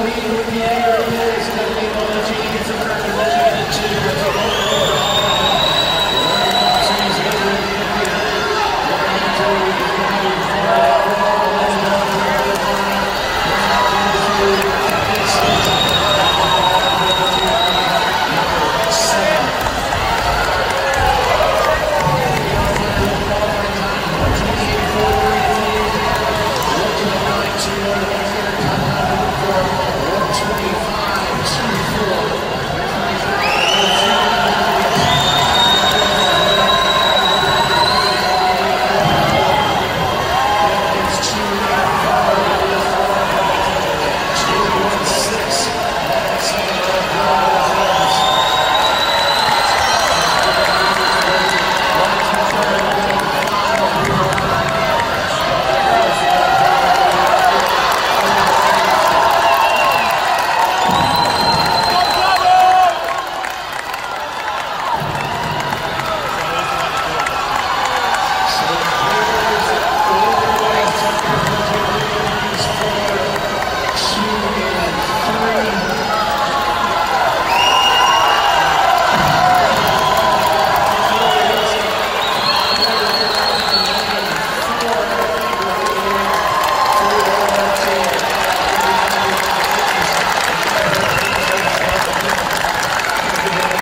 Luis Gutierrez.